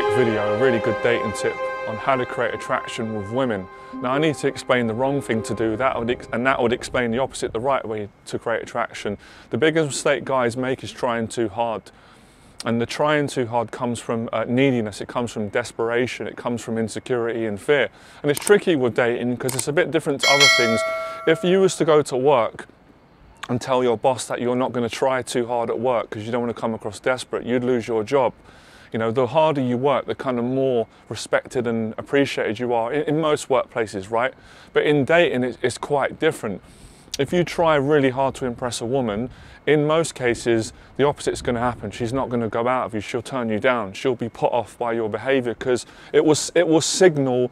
quick video, a really good dating tip on how to create attraction with women. Now I need to explain the wrong thing to do that would and that would explain the opposite, the right way to create attraction. The biggest mistake guys make is trying too hard. And the trying too hard comes from uh, neediness, it comes from desperation, it comes from insecurity and fear. And it's tricky with dating because it's a bit different to other things. If you was to go to work and tell your boss that you're not going to try too hard at work because you don't want to come across desperate, you'd lose your job. You know, the harder you work, the kind of more respected and appreciated you are in, in most workplaces, right? But in dating, it's, it's quite different. If you try really hard to impress a woman, in most cases, the opposite's going to happen. She's not going to go out of you. She'll turn you down. She'll be put off by your behaviour because it was it will signal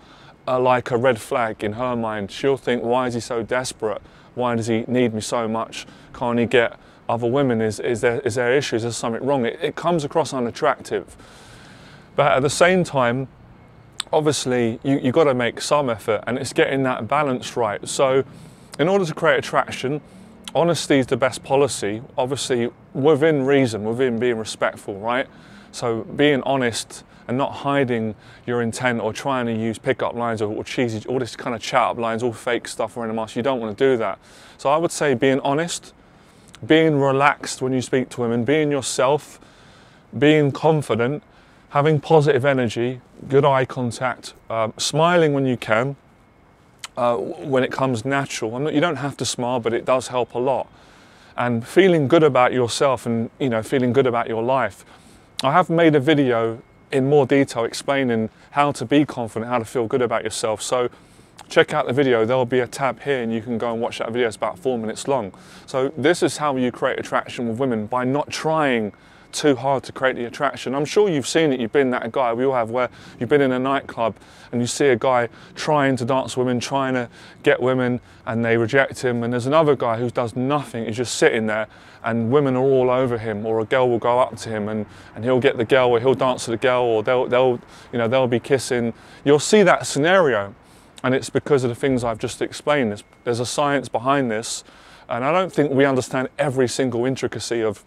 uh, like a red flag in her mind. She'll think, why is he so desperate? Why does he need me so much? Can't he get other women? Is, is, there, is there issues? Is something wrong? It, it comes across unattractive. But at the same time, obviously, you, you've got to make some effort and it's getting that balance right. So, in order to create attraction, honesty is the best policy, obviously, within reason, within being respectful, right? So, being honest and not hiding your intent or trying to use pickup lines or, or cheesy, all this kind of chat up lines, all fake stuff or anything else. You don't want to do that. So, I would say being honest, being relaxed when you speak to women, being yourself, being confident, having positive energy, good eye contact, um, smiling when you can, uh, when it comes natural. Not, you don't have to smile, but it does help a lot. And feeling good about yourself and you know feeling good about your life. I have made a video in more detail explaining how to be confident, how to feel good about yourself. So check out the video. There'll be a tab here and you can go and watch that video. It's about four minutes long. So this is how you create attraction with women by not trying too hard to create the attraction. I'm sure you've seen it, you've been that guy, we all have, where you've been in a nightclub and you see a guy trying to dance with women, trying to get women, and they reject him. And there's another guy who does nothing, he's just sitting there, and women are all over him, or a girl will go up to him and, and he'll get the girl, or he'll dance to the girl, or they'll, they'll, you know, they'll be kissing. You'll see that scenario, and it's because of the things I've just explained. There's, a science behind this, and I don't think we understand every single intricacy of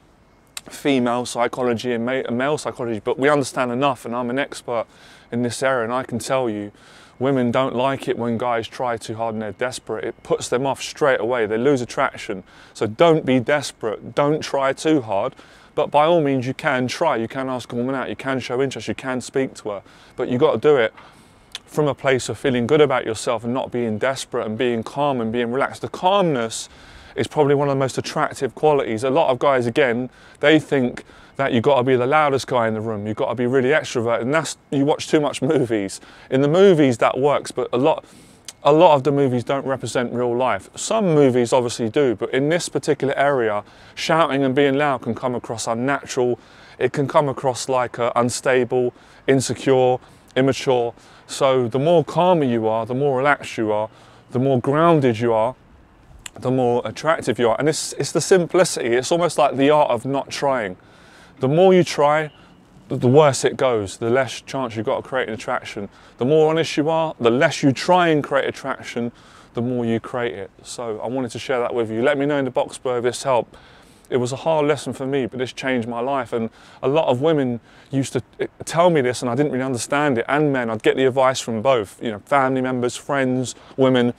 female psychology and male psychology, but we understand enough, and I'm an expert in this area, and I can tell you, women don't like it when guys try too hard and they're desperate. It puts them off straight away. They lose attraction. So don't be desperate. Don't try too hard. But by all means, you can try. You can ask a woman out. You can show interest. You can speak to her. But you've got to do it from a place of feeling good about yourself and not being desperate and being calm and being relaxed. The calmness is probably one of the most attractive qualities. A lot of guys, again, they think that you've got to be the loudest guy in the room. You've got to be really extroverted, and that's you watch too much movies. In the movies, that works, but a lot, a lot of the movies don't represent real life. Some movies obviously do, but in this particular area, shouting and being loud can come across unnatural. It can come across like uh, unstable, insecure, immature. So the more calmer you are, the more relaxed you are, the more grounded you are, the more attractive you are. And it's, it's the simplicity, it's almost like the art of not trying. The more you try, the worse it goes, the less chance you've got of creating attraction. The more honest you are, the less you try and create attraction, the more you create it. So I wanted to share that with you. Let me know in the box below if this helped. It was a hard lesson for me, but this changed my life. And a lot of women used to eh, tell me this, and I didn't really understand it. And men, I'd get the advice from both, you know, family members, friends, women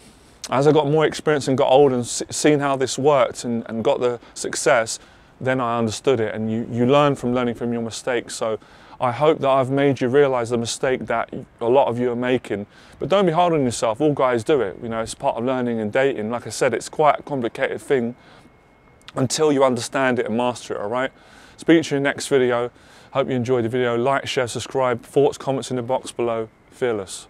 as I got more experience and got older and seen how this worked and, and got the success, then I understood it. And you, you learn from learning from your mistakes. So I hope that I've made you realize the mistake that a lot of you are making. But don't be hard on yourself. All guys do it. You know, it's part of learning and dating. Like I said, it's quite a complicated thing until you understand it and master it, all right? Speak to you in the next video. Hope you enjoyed the video. Like, share, subscribe. Thoughts, comments in the box below. Fearless.